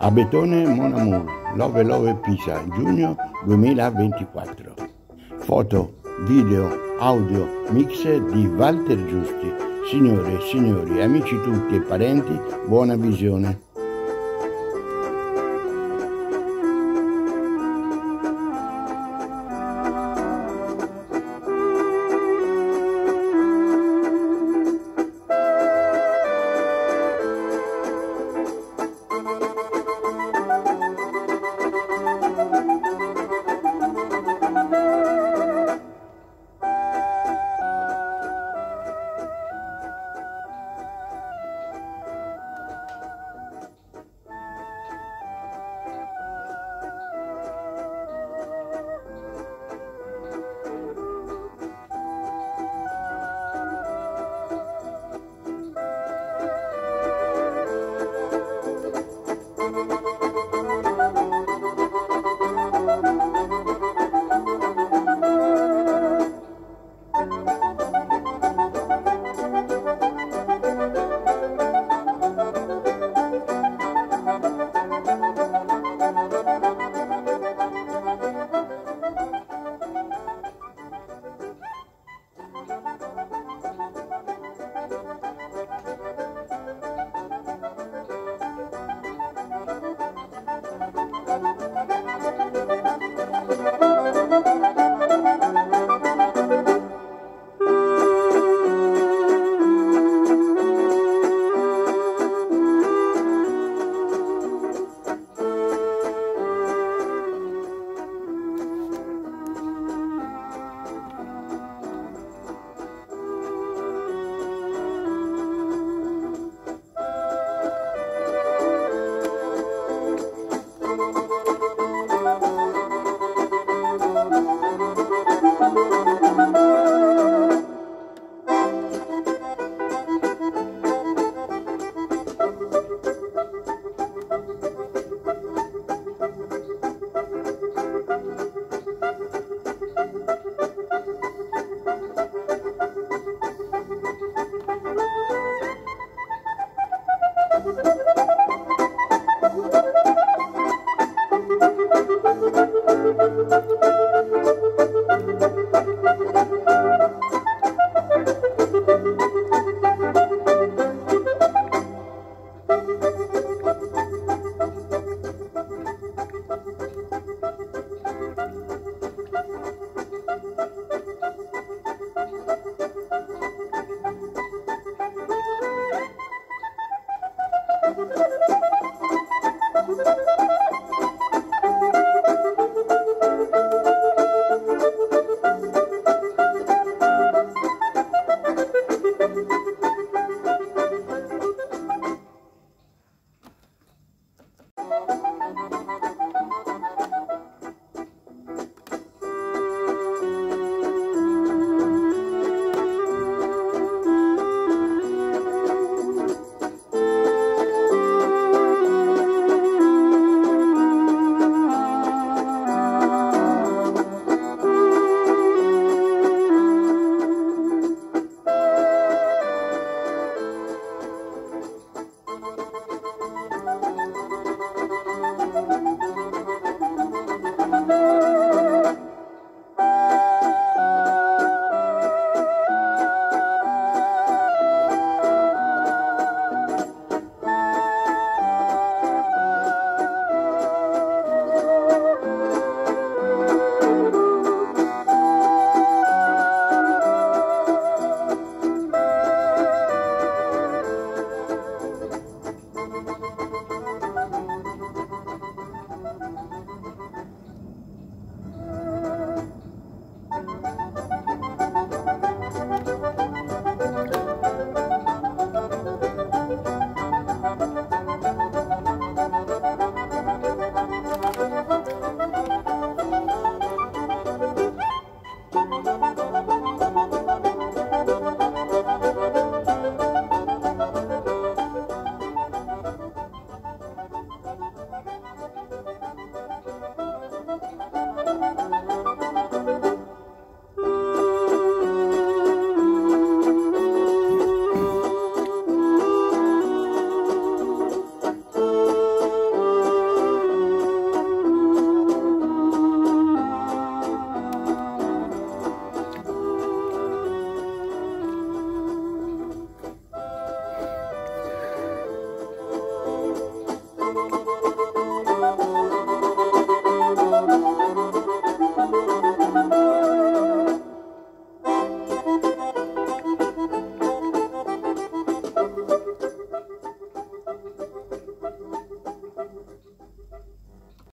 Abetone Mon Amour, Love Love Pisa, giugno 2024. Foto, video, audio, mix di Walter Giusti. Signore, signori, amici tutti e parenti, buona visione. Thank Thank you.